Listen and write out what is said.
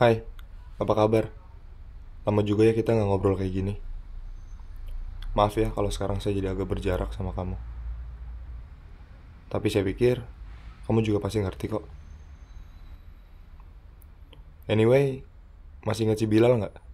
Hai, apa kabar? Lama juga ya kita nggak ngobrol kayak gini. Maaf ya kalau sekarang saya jadi agak berjarak sama kamu. Tapi saya pikir kamu juga pasti ngerti kok. Anyway, masih ingat si Bilal nggak?